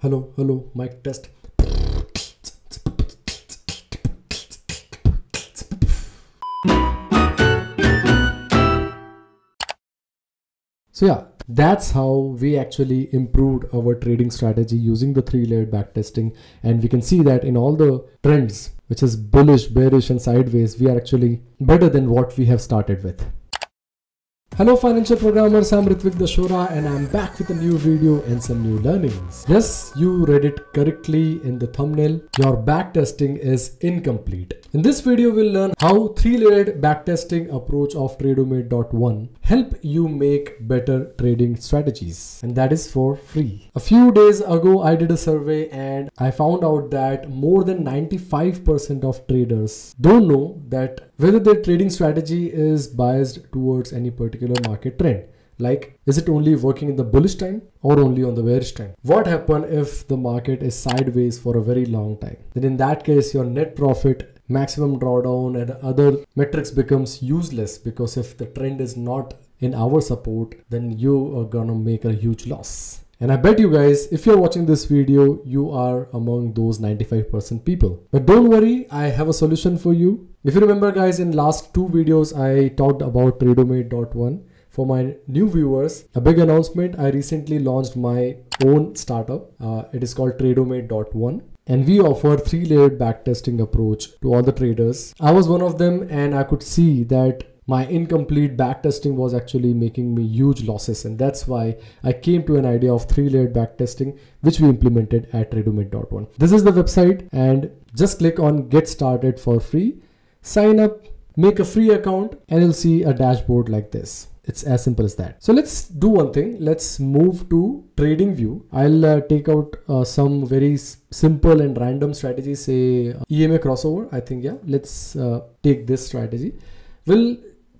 Hello, hello, mic test. So yeah, that's how we actually improved our trading strategy using the three layered backtesting. And we can see that in all the trends, which is bullish, bearish and sideways, we are actually better than what we have started with. Hello financial programmers, I'm Ritvik Dashora and I'm back with a new video and some new learnings. Yes, you read it correctly in the thumbnail. Your backtesting is incomplete. In this video, we'll learn how three-layered backtesting approach of Tradomate.one help you make better trading strategies. And that is for free. A few days ago, I did a survey and I found out that more than 95% of traders don't know that whether their trading strategy is biased towards any particular market trend like is it only working in the bullish time or only on the bearish time? What happen if the market is sideways for a very long time? Then in that case your net profit maximum drawdown and other metrics becomes useless because if the trend is not in our support then you are gonna make a huge loss and I bet you guys, if you're watching this video, you are among those 95% people. But don't worry, I have a solution for you. If you remember guys, in last two videos, I talked about Tradomate.one. For my new viewers, a big announcement, I recently launched my own startup. Uh, it is called Tradomate.one and we offer three layered backtesting approach to all the traders. I was one of them and I could see that my incomplete backtesting was actually making me huge losses and that's why I came to an idea of three layered backtesting which we implemented at Tradomate.one. This is the website and just click on get started for free, sign up, make a free account and you'll see a dashboard like this. It's as simple as that. So let's do one thing. Let's move to trading view. I'll uh, take out uh, some very simple and random strategies, say uh, EMA crossover. I think, yeah, let's uh, take this strategy. We'll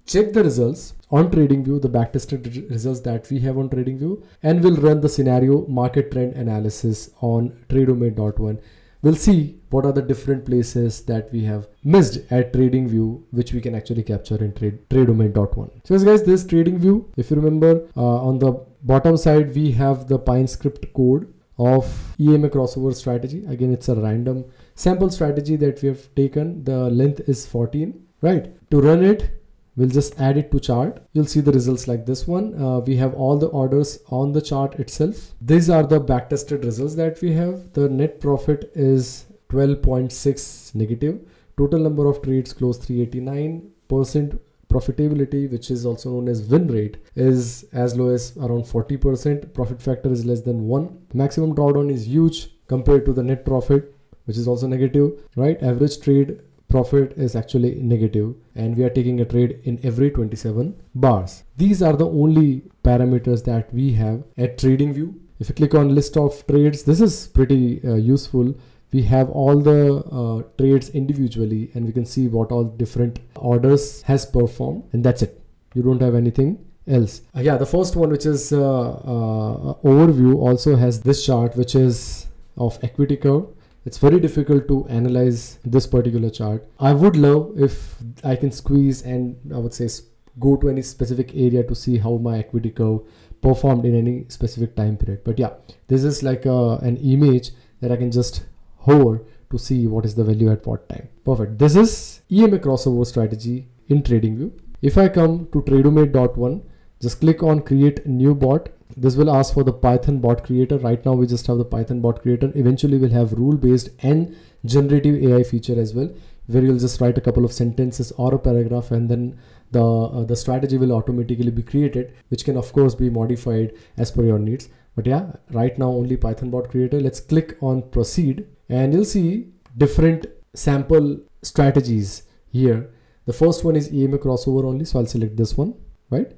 check the results on TradingView, the backtested results that we have on TradingView, and we'll run the scenario market trend analysis on Tradomate.one. We'll see what are the different places that we have missed at TradingView, which we can actually capture in trade Tradomate.one. So yes, guys, this TradingView, if you remember uh, on the bottom side, we have the Pine script code of EMA crossover strategy. Again, it's a random sample strategy that we have taken. The length is 14, right? To run it, we'll just add it to chart. You'll see the results like this one. Uh, we have all the orders on the chart itself. These are the backtested results that we have. The net profit is 12.6 negative. Total number of trades closed 389 percent profitability which is also known as win rate is as low as around 40% profit factor is less than 1 maximum drawdown is huge compared to the net profit which is also negative right? Average trade profit is actually negative and we are taking a trade in every 27 bars. These are the only parameters that we have at TradingView. If you click on list of trades, this is pretty uh, useful. We have all the uh, trades individually and we can see what all different orders has performed and that's it. You don't have anything else. Uh, yeah, the first one which is uh, uh, overview also has this chart which is of equity curve it's very difficult to analyze this particular chart. I would love if I can squeeze and I would say go to any specific area to see how my equity curve performed in any specific time period. But yeah, this is like a, an image that I can just hover to see what is the value at what time. Perfect. This is EMA crossover strategy in TradingView. If I come to Tradomate.one, just click on create new bot. This will ask for the python bot creator. Right now we just have the python bot creator. Eventually we'll have rule based and generative ai feature as well where you'll just write a couple of sentences or a paragraph and then the uh, the strategy will automatically be created which can of course be modified as per your needs. But yeah right now only python bot creator. Let's click on proceed and you'll see different sample strategies here. The first one is ema crossover only so i'll select this one right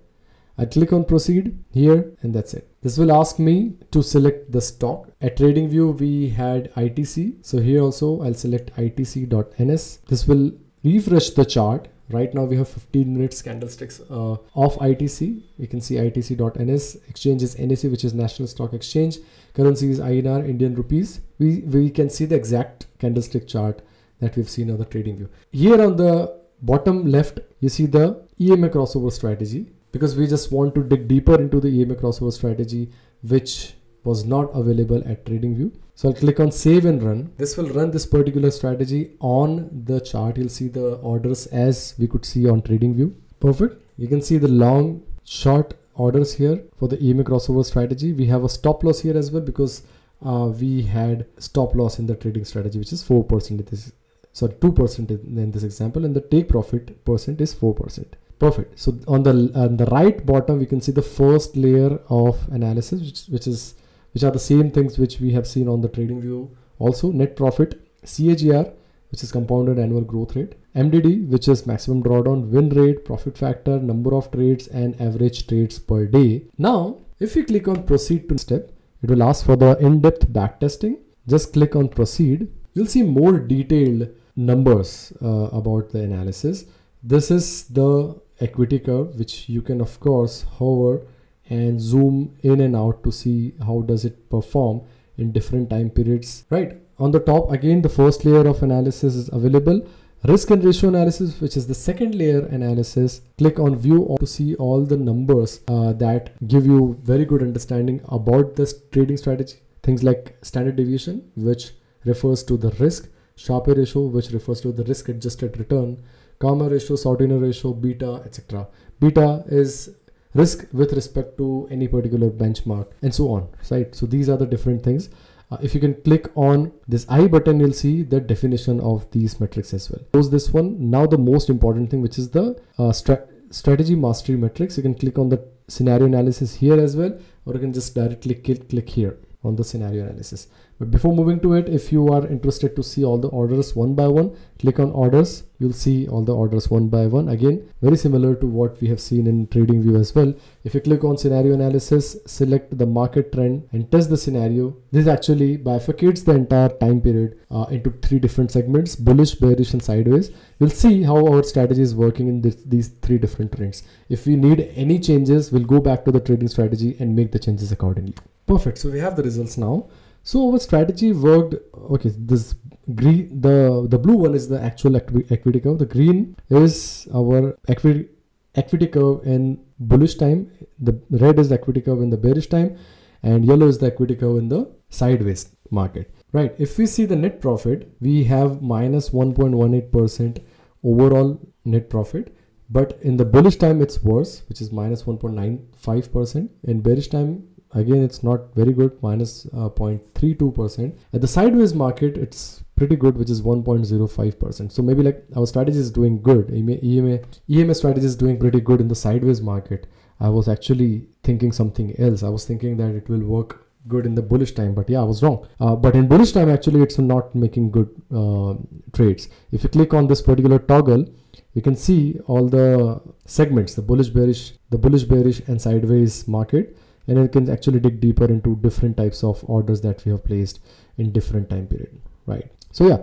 I click on proceed here and that's it. This will ask me to select the stock. At TradingView we had ITC. So here also I'll select ITC.NS. This will refresh the chart. Right now we have 15 minutes candlesticks uh, of ITC. You can see ITC.NS. Exchange is NSE which is National Stock Exchange. Currency is INR, Indian rupees. We, we can see the exact candlestick chart that we've seen on the TradingView. Here on the bottom left you see the EMA crossover strategy because we just want to dig deeper into the EMA crossover strategy, which was not available at TradingView. So I'll click on save and run. This will run this particular strategy on the chart. You'll see the orders as we could see on TradingView. Perfect. You can see the long, short orders here for the EMA crossover strategy. We have a stop loss here as well because uh, we had stop loss in the trading strategy, which is 4% in this, sorry, 2% in this example, and the take profit percent is 4%. Perfect. So on the on the right bottom, we can see the first layer of analysis, which, which is which are the same things which we have seen on the trading view. Also, net profit, CAGR, which is compounded annual growth rate, MDD, which is maximum drawdown, win rate, profit factor, number of trades, and average trades per day. Now, if we click on proceed to step, it will ask for the in-depth backtesting. Just click on proceed. You'll see more detailed numbers uh, about the analysis. This is the equity curve, which you can of course hover and zoom in and out to see how does it perform in different time periods, right? On the top, again, the first layer of analysis is available. Risk and ratio analysis, which is the second layer analysis, click on view to see all the numbers uh, that give you very good understanding about this trading strategy. Things like standard deviation, which refers to the risk, Sharpe ratio, which refers to the risk adjusted return, gamma ratio, Sortino ratio, beta, etc. Beta is risk with respect to any particular benchmark and so on, right? So these are the different things. Uh, if you can click on this I button, you'll see the definition of these metrics as well. Close this one. Now the most important thing, which is the uh, stra strategy mastery metrics. You can click on the scenario analysis here as well, or you can just directly click, click here on the scenario analysis. But before moving to it, if you are interested to see all the orders one by one, click on orders. You'll see all the orders one by one. Again, very similar to what we have seen in trading view as well. If you click on scenario analysis, select the market trend and test the scenario. This actually bifurcates the entire time period uh, into three different segments, bullish, bearish and sideways. We'll see how our strategy is working in this, these three different trends. If we need any changes, we'll go back to the trading strategy and make the changes accordingly. Perfect. So we have the results now. So our strategy worked. Okay, this green, the the blue one is the actual equity curve. The green is our equity equity curve in bullish time. The red is the equity curve in the bearish time, and yellow is the equity curve in the sideways market. Right. If we see the net profit, we have minus 1.18 percent overall net profit. But in the bullish time, it's worse, which is minus 1.95 percent. In bearish time, again it's not very good minus, uh, 0.32 percent. At the sideways market it's pretty good which is 1.05 percent. So maybe like our strategy is doing good. EMA, EMA EMA strategy is doing pretty good in the sideways market. I was actually thinking something else. I was thinking that it will work good in the bullish time but yeah I was wrong. Uh, but in bullish time actually it's not making good uh, trades. If you click on this particular toggle you can see all the segments the bullish bearish the bullish bearish and sideways market and it can actually dig deeper into different types of orders that we have placed in different time period right? So yeah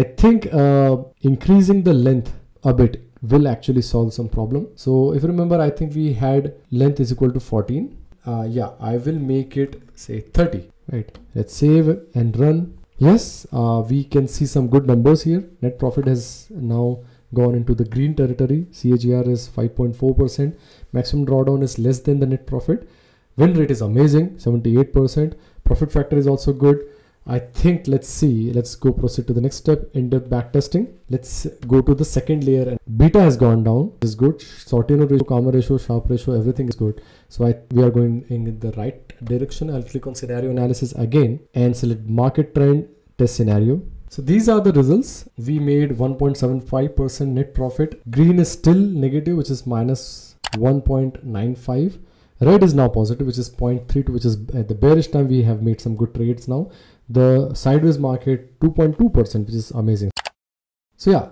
i think uh, increasing the length a bit will actually solve some problem. So if you remember i think we had length is equal to 14 uh, yeah i will make it say 30 right? Let's save and run. Yes uh, we can see some good numbers here. Net profit has now gone into the green territory. Cagr is 5.4 percent. Maximum drawdown is less than the net profit Win rate is amazing, 78%. Profit factor is also good. I think let's see, let's go proceed to the next step, in-depth backtesting. Let's go to the second layer and beta has gone down, This is good. Sortino ratio, gamma ratio, Sharpe ratio, everything is good. So I, we are going in the right direction. I'll click on scenario analysis again and select market trend test scenario. So these are the results. We made 1.75% net profit. Green is still negative, which is minus 1.95 red is now positive which is 0.32 which is at the bearish time we have made some good trades now. The sideways market 2.2 percent which is amazing. So yeah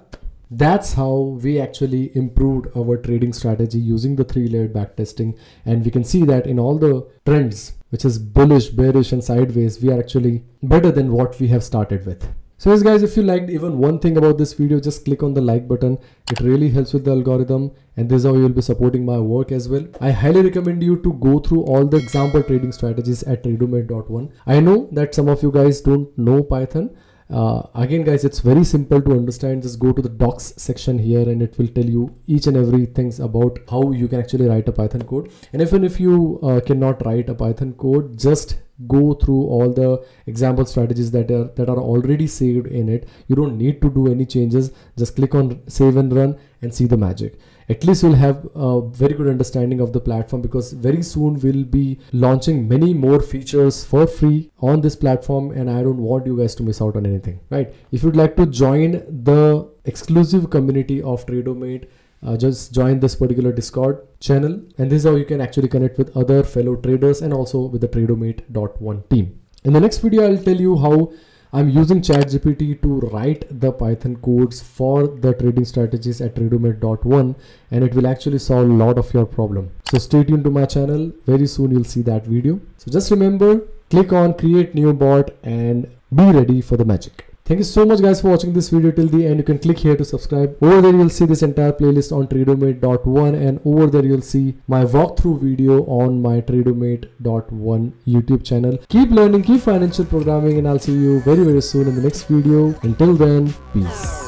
that's how we actually improved our trading strategy using the three layered backtesting. And we can see that in all the trends which is bullish bearish and sideways we are actually better than what we have started with so yes guys, if you liked even one thing about this video, just click on the like button. It really helps with the algorithm and this is how you will be supporting my work as well. I highly recommend you to go through all the example trading strategies at tradomate.one. I know that some of you guys don't know Python uh, again guys it's very simple to understand just go to the docs section here and it will tell you each and every things about how you can actually write a python code and even if you uh, cannot write a python code just go through all the example strategies that are that are already saved in it. You don't need to do any changes. Just click on save and run and see the magic. At least you'll have a very good understanding of the platform because very soon we'll be launching many more features for free on this platform and i don't want you guys to miss out on anything right? If you'd like to join the exclusive community of tradomate uh, just join this particular discord channel and this is how you can actually connect with other fellow traders and also with the tradomate.one team. In the next video i'll tell you how i'm using chatgpt to write the python codes for the trading strategies at tradomate.one and it will actually solve a lot of your problem. So stay tuned to my channel. Very soon you'll see that video. So just remember click on create new bot and be ready for the magic Thank you so much guys for watching this video till the end. You can click here to subscribe. Over there you'll see this entire playlist on tradomate.one and over there you'll see my walkthrough video on my tradomate.one YouTube channel. Keep learning, keep financial programming and I'll see you very very soon in the next video. Until then, peace.